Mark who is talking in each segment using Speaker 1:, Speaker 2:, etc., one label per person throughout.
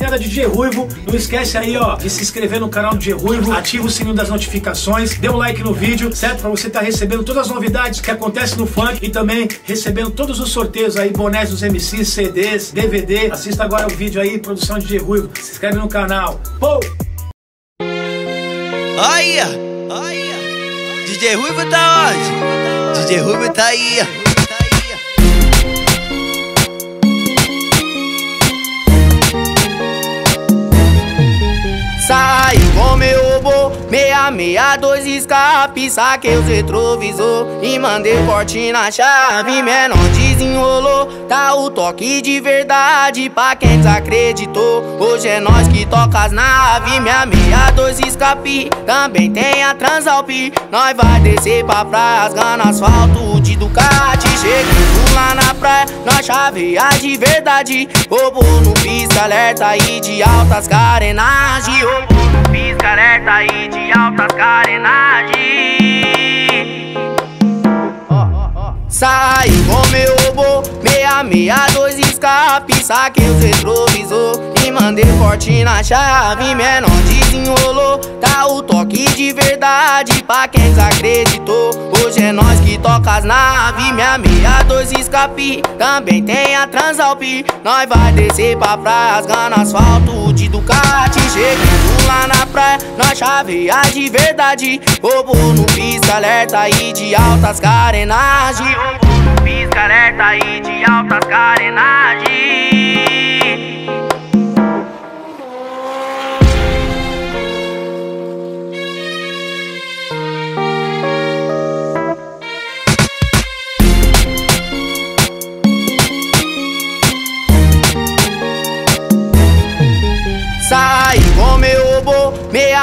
Speaker 1: Rapaziada DJ Ruivo, não esquece aí ó de se inscrever no canal DJ Ruivo, ativa o sininho das notificações, dê um like no vídeo, certo? Pra você estar tá recebendo todas as novidades que acontecem no funk e também recebendo todos os sorteios aí, bonés dos MCs, CDs, DVD. Assista agora o vídeo aí, produção DJ Ruivo, se inscreve no canal. Pô!
Speaker 2: Olha, olha, DJ Ruivo tá onde? DJ Ruivo tá aí,
Speaker 3: 662 escape Saquei os retrovisor e mandei corte na chave. Menor desenrolou, tá o toque de verdade Pra quem desacreditou, hoje é nós que toca as naves 662 escape, também tem a Transalp. Nós vai descer pra praia, rasgando asfalto de Ducati. Chegando lá na praia, nós chaveia de verdade. Obo no pista, alerta aí de altas carenagens Pisca alerta aí de altas carenagens. Saí com meu obo, 662 escape. Saquei os retrovisor e mandei forte na chave. Menor desenrolou, tá o toque de verdade. Pra quem desacreditou, hoje é nós que toca as naves 662 escape, também tem a Transalp. Nós vai descer pra praia, rasgando asfalto de Ducati. Chegando lá na praia, nós chaveia de verdade. Bobo no pista, alerta aí de altas carenagens. Pisca, alerta aí de altas carenagens.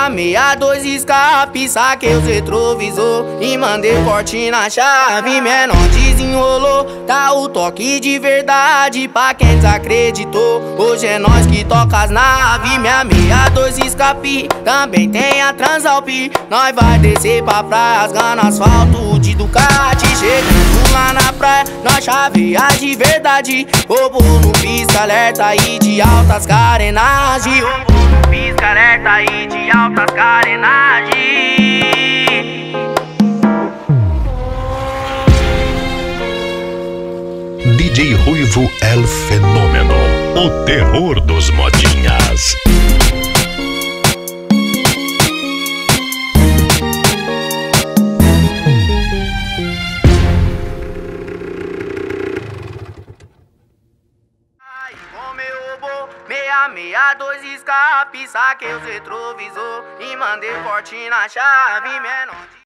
Speaker 3: 662 escape Saquei os retrovisor. E mandei corte na chave Menor desenrolou, tá o toque de verdade Pra quem desacreditou, hoje é nós que toca as naves 662 escape, também tem a Transalp Nós vai descer pra praia, rasgando asfalto de Ducati. Chegando lá na praia, nós chaveia de verdade. Bobo no pista, alerta aí de altas carenagens. Pisca alerta aí de altas carenagens
Speaker 4: DJ Ruivo El Fenômeno, o terror dos modinhas.
Speaker 3: 662 escape Saquei os retrovisor e mandei corte na chave Menor